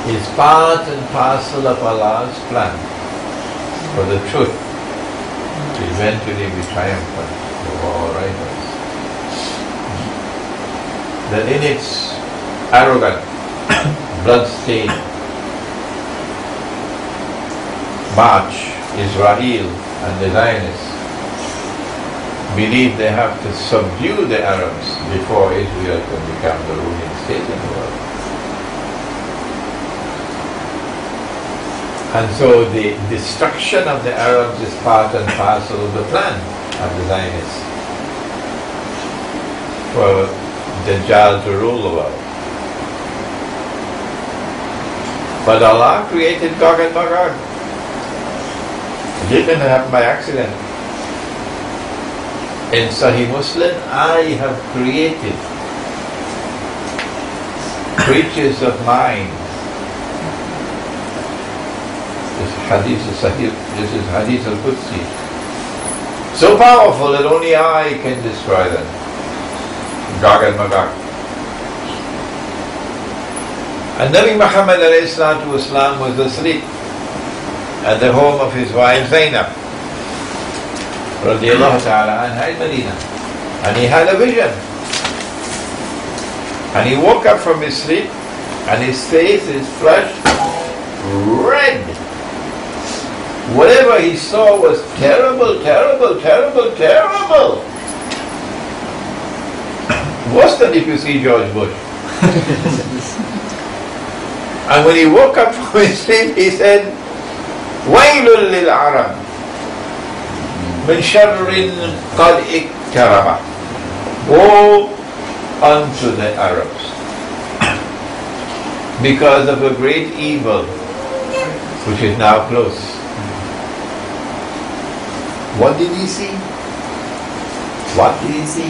is part and parcel of Allah's plan for the truth to eventually be triumphant over all rivals. That in its arrogant, (coughs) blood-stained march, Israel and the Zionists believe they have to subdue the Arabs before Israel can become the ruling state in the world. And so the destruction of the Arabs is part and parcel of the plan of the Zionists for Dajjal to rule the world. But Allah created Gog and Magog. It didn't happen by accident. In Sahih Muslim, I have created creatures of mine. This hadith is Sahih, this is Hadith al-Qudsi. So powerful that only I can destroy them. Gog and Magog. And Nabi Muhammad والسلام, was asleep at the home of his wife Zainab radiallahu ta'ala anha in Medina. And he had a vision. And he woke up from his sleep and his face is flushed red. Whatever he saw was terrible, terrible, terrible, terrible. Worse than if you see George Bush. (laughs) and when he woke up from his sleep, he said, Wailul lil Arab. Min sharrin qad iktaraba. Woe unto the Arabs. Because of a great evil which is now close. What did he see? What did he see?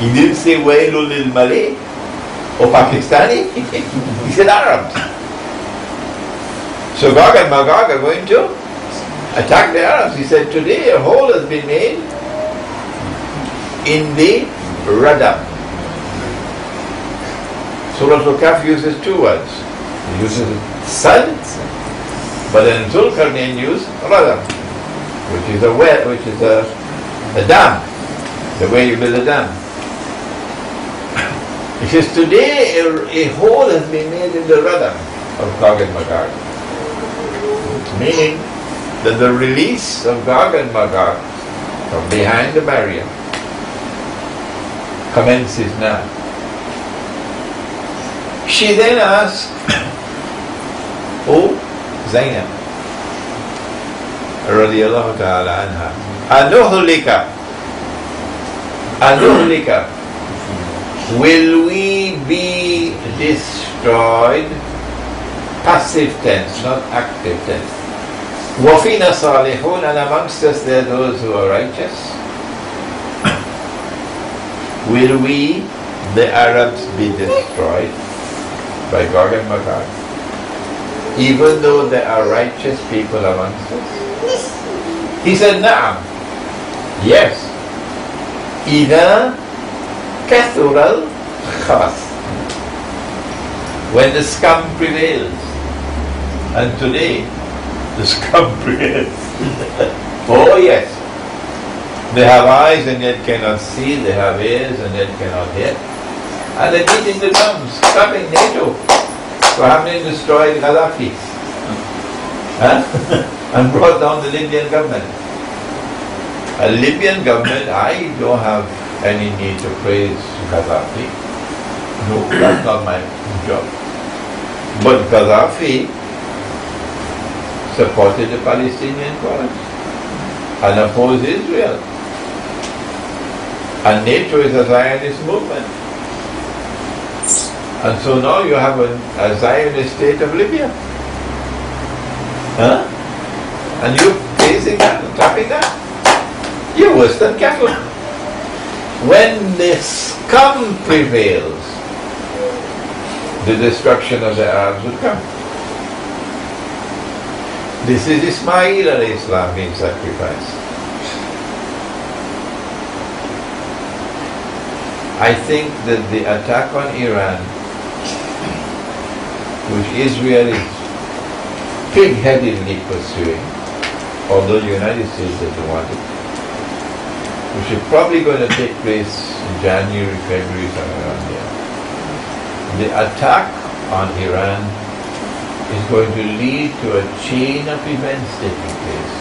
He didn't say Wailul lil Malay or Pakistani. (laughs) he said Arabs. So Gog and Magog are going to attack the Arabs. He said, today a hole has been made in the radm. Surah Al-Kahf uses two words. It uses sad, but then Zulkarnain used radm, which is a well, which is a, a dam, the way you build a dam. (coughs) He says, today a, a hole has been made in the radm of Gog and Magog. Meaning that the release of Gog and Magog from behind the barrier commences now. She then asks, (coughs) Oh, Zainab, radiallahu ta'ala anha, Anuhlika, Anuhlika, will we be destroyed? Passive tense, not active tense. وَفِينَ صَالِحُونَ And amongst us there are those who are righteous. Will we, the Arabs, be destroyed by Gog and Magog? Even though there are righteous people amongst us? He said, Na'am. Yes. Ida kathural khabas. When the scum prevails. And today, the scum (laughs) prevails. oh yes. They have eyes and yet cannot see, they have ears and yet cannot hear. And they're in the drums, stopping NATO for having destroyed Gaddafi. Huh? (laughs) and brought down the Libyan government. A Libyan government, I don't have any need to praise Gaddafi. No, that's not my job. But Gaddafi supported the Palestinian cause and opposed Israel. And NATO is a Zionist movement. And so now you have a, a Zionist state of Libya. Huh? And you're praising that and clapping that? You're worse than cattle. When the scum prevails, the destruction of the Arabs would come. This is Ismail alayhi salam being sacrificed. I think that the attack on Iran, which Israel is pig-headedly pursuing, although the United States doesn't want it, which is probably going to take place in January, February, somewhere around there. The attack on Iran is going to lead to a chain of events taking place,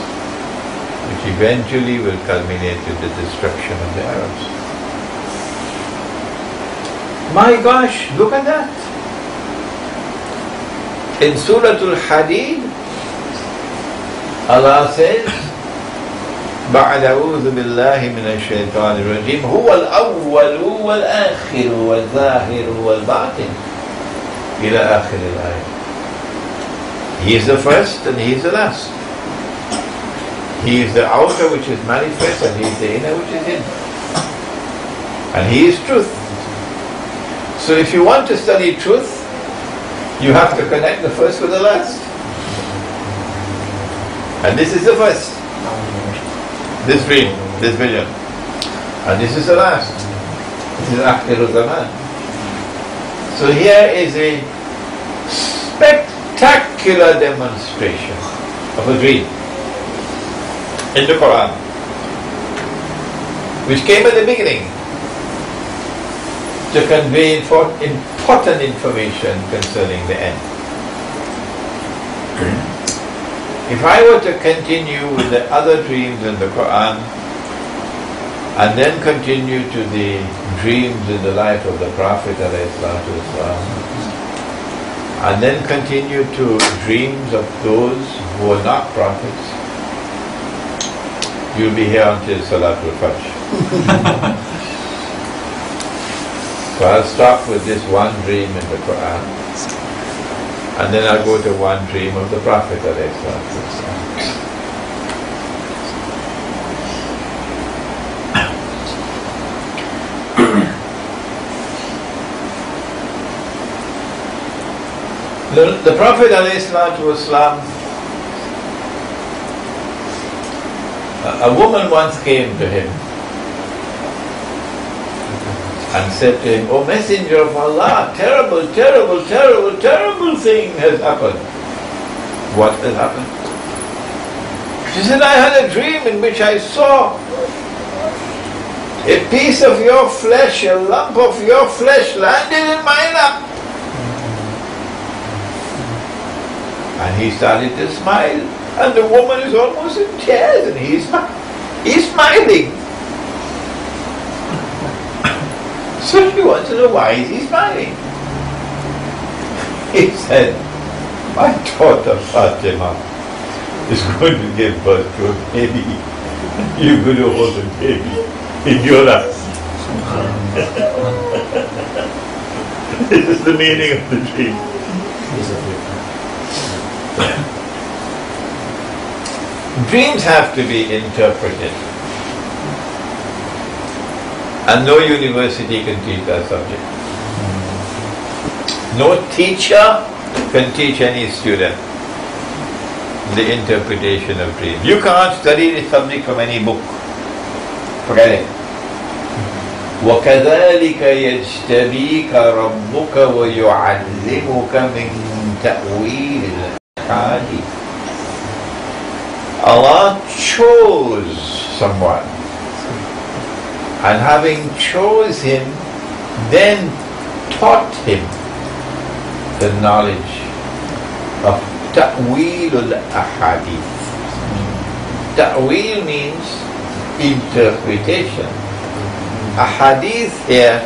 which eventually will culminate in the destruction of the Arabs. My gosh, look at that. In Surah Al-Hadid, Allah says, بعد أعوذ بالله من الشيطان الرجيم هو الأول والآخر والظاهر والباطن إلى آخر الآية He is the first and He is the last. He is the outer which is manifest and He is the inner which is hidden. And He is truth. So if you want to study truth, you have to connect the first with the last. And this is the first. This dream, this vision. And this is the last. This is Akhir Zaman. So here is a spectacular demonstration of a dream in the Quran, which came at the beginning to convey important information concerning the end. If I were to continue with the other dreams in the Quran and then continue to the dreams in the life of the Prophet والسلام, and then continue to dreams of those who are not prophets, you'll be here until Salatul Fajr. (laughs) so I'll start with this one dream in the Quran and then I'll go to one dream of the Prophet The, the Prophet والسلام, a, a woman once came to him and said to him, O Messenger of Allah, terrible, terrible, terrible, terrible thing has happened. What has happened? She said, I had a dream in which I saw a piece of your flesh, a lump of your flesh landed in my lap. And he started to smile. And the woman is almost in tears and he's, he's smiling. So she wants to know why is smiling. He said, my daughter Fatima is going to give birth to a baby. You're going to hold the baby in your lap. (laughs) this is the meaning of the dream. Dreams have to be interpreted And no university can teach that subject. No teacher can teach any student the interpretation of dreams. You can't study the subject from any book. Forget it. وكذلك يجتبيك ربك ويعلمك من تأويل الأحاديث Allah chose someone and having chose him, then taught him the knowledge of ta'wil al-ahadith. Ta'wil means interpretation. Ahadith here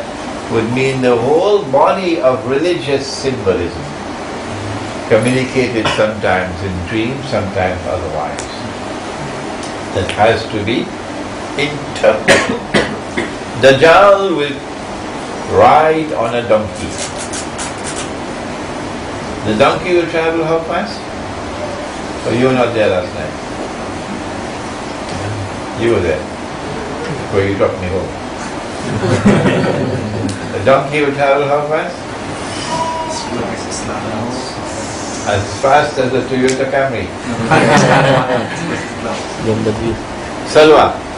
would mean the whole body of religious symbolism, communicated sometimes in dreams, sometimes otherwise. That has to be interpreted. Dajjal will ride on a donkey. The donkey will travel how fast? Oh, you were not there last night. You were there. Where you dropped me home. (laughs) the donkey will travel how fast? As fast as a Toyota Camry. (laughs) Salwa.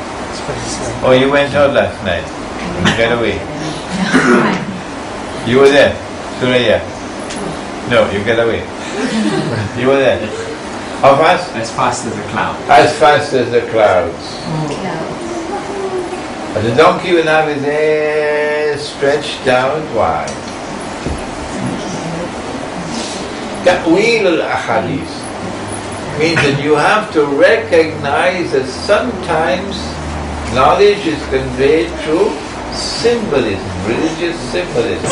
Oh, you went out last night. You got away. (laughs) You were there, Suraya. No, you got away. You were there. How fast? As fast as a cloud. As fast as the clouds. Yeah. But the donkey will have his head stretched out wide. Ta'wil al-ahadith means that you have to recognize that sometimes knowledge is conveyed through symbolism, religious symbolism.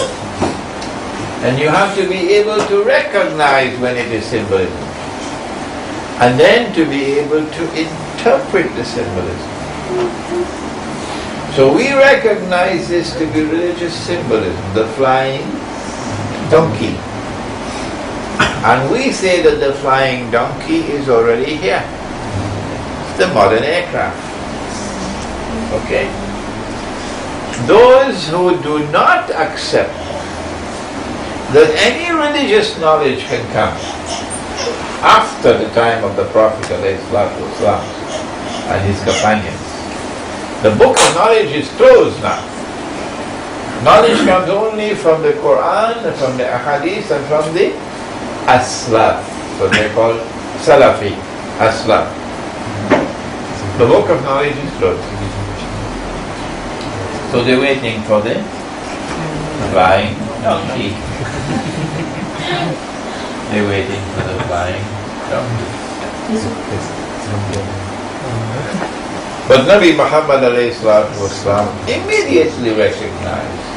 And you have to be able to recognize when it is symbolism. And then to be able to interpret the symbolism. So we recognize this to be religious symbolism, the flying donkey. And we say that the flying donkey is already here. It's the modern aircraft. Okay? Those who do not accept that any religious knowledge can come after the time of the Prophet and his companions. The book of knowledge is closed now. Knowledge comes only from the Quran, from the Ahadith, and from the Aslaf. So they call Salafi, Aslaf. The book of knowledge is closed. So they're waiting for the flying donkey. they're waiting for the flying donkey. But Nabi Muhammad alayhi salatu wasalam immediately recognized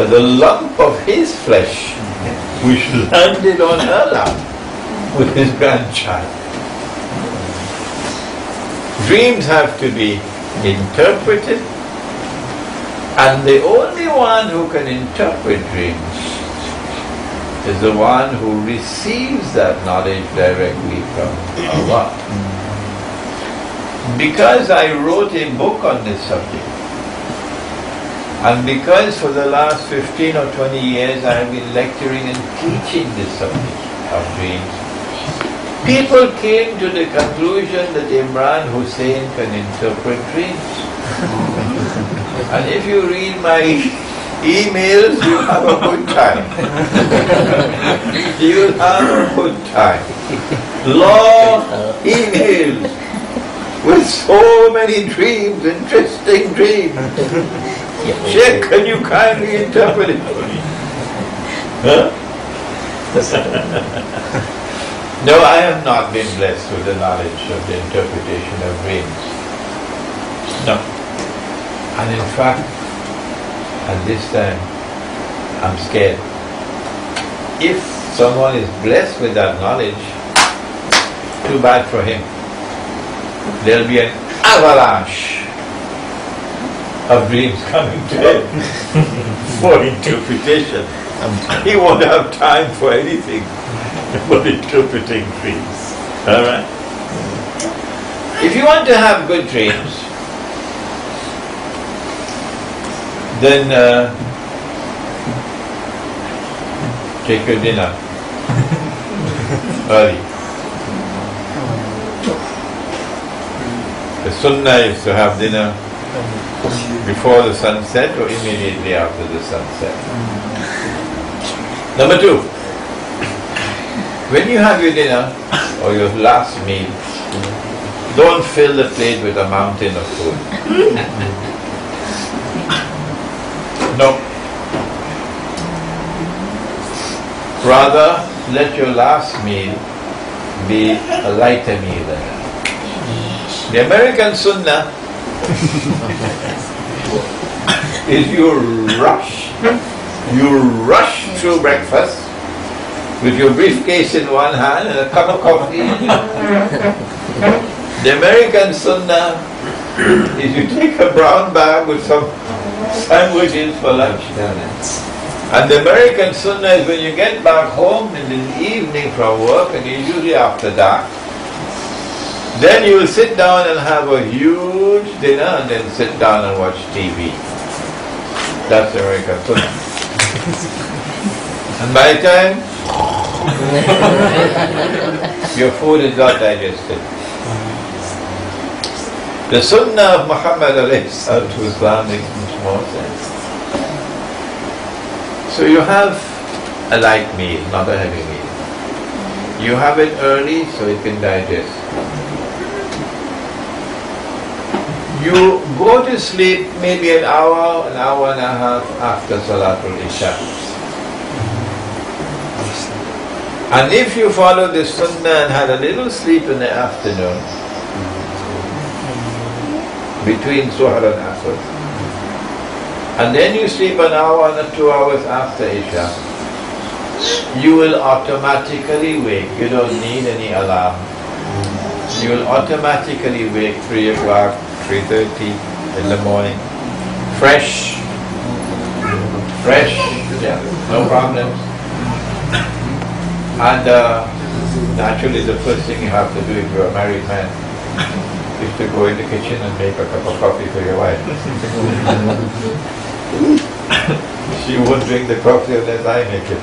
that the lump of his flesh which landed on her lap with his grandchild. Dreams have to be interpreted and the only one who can interpret dreams is the one who receives that knowledge directly from Allah. Mm. Because I wrote a book on this subject, and because for the last 15 or 20 years I have been lecturing and teaching this subject of dreams, people came to the conclusion that Imran Hosein can interpret dreams. (laughs) and if you read my emails, you'll have a good time. you'll have a good time. Long emails with so many dreams, interesting dreams. Sheikh, can you kindly interpret it? Huh? no, I have not been blessed with the knowledge of the interpretation of dreams. No. And in fact, at this time, I'm scared. If someone is blessed with that knowledge, too bad for him there'll be an avalanche of dreams coming to him (laughs) for interpretation. And he won't have time for anything (laughs) but interpreting dreams. Alright? If you want to have good dreams, then uh, take your dinner (laughs) early. The sunnah is to have dinner before the sunset or immediately after the sunset. Number two, when you have your dinner or your last meal, don't fill the plate with a mountain of food. No. Rather, let your last meal be a lighter meal. The American Sunnah (laughs) is you rush, you rush through breakfast with your briefcase in one hand and a cup of coffee. The American Sunnah is you take a brown bag with some sandwiches for lunch. And the American Sunnah is when you get back home in the evening from work and usually after dark, then you will sit down and have a huge dinner and then sit down and watch TV. That's the American Sunnah. (laughs) and by the time Your food is not digested. The Sunnah of Muhammad alayhi salatu wasalam makes much more sense. So you have a light meal, not a heavy meal. You have it early so it can digest. You go to sleep maybe an hour, an hour and a half after Salatul Isha. And if you follow the Sunnah and had a little sleep in the afternoon, between Zuhr and Asr, and then you sleep an hour and two hours after Isha, you will automatically wake. You don't need any alarm. You will automatically wake 3 o'clock, 3.30 in the morning. Fresh. Fresh. Yeah, no problems. And uh, naturally the first thing you have to do if you're a married man is to go in the kitchen and make a cup of coffee for your wife. (laughs) (laughs) she won't drink the coffee unless I make it. (laughs)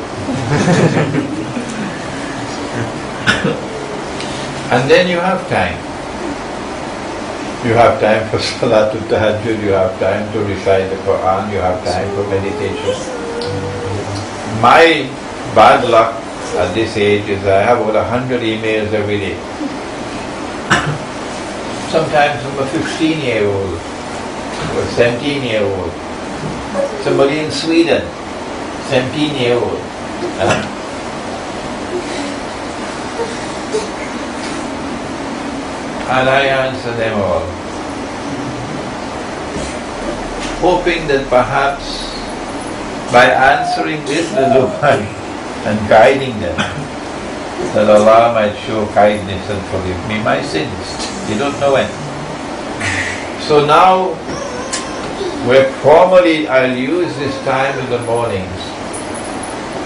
and then you have time. You have time for Salatul Tahajjud, you have time to recite the Quran, you have time for meditation. My bad luck at this age is I have over a hundred emails every day. Sometimes from a 15 year old or 17 year old. Somebody in Sweden, 17 year old. And I answer them all. Hoping that perhaps by answering this little one (laughs) and guiding them, that Allah might show kindness and forgive me my sins. You don't know when. So now, where formerly I'll use this time in the mornings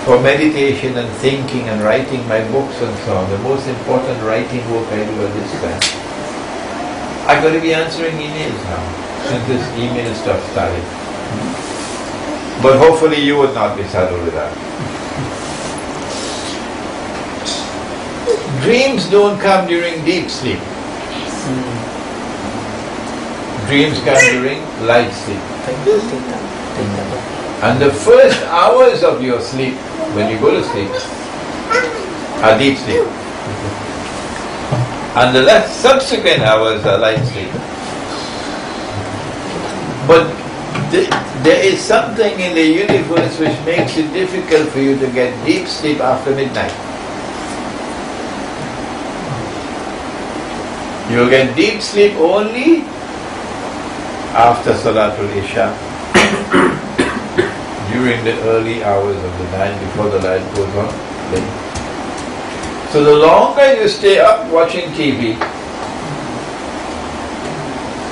for meditation and thinking and writing my books and so on, the most important writing work I do at this time. I've got to be answering emails now, since this email stuff started. But hopefully you would not be saddled with that. Dreams don't come during deep sleep. Hmm. Dreams come during light sleep. And the first hours of your sleep, when you go to sleep, are deep sleep. And the last subsequent hours are light sleep. But th- there is something in the universe which makes it difficult for you to get deep sleep after midnight. You will get deep sleep only after Salatul Isha, (coughs) during the early hours of the night before the light goes on. So the longer you stay up watching TV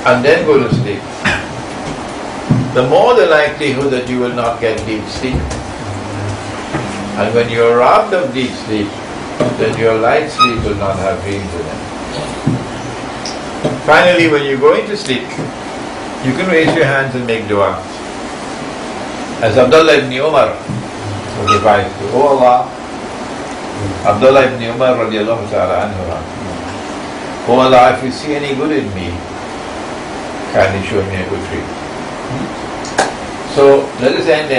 and then go to sleep, (coughs) the more the likelihood that you will not get deep sleep. And when you are robbed of deep sleep, then your light sleep will not have dreams in it. Finally, when you're going to sleep, you can raise your hands and make dua. As Abdullah ibn Umar was advised to, Oh Allah, Abdullah ibn Umar radiallahu ta'ala anhu, Oh Allah, if you see any good in me, kindly show me a good dream. So let us end there.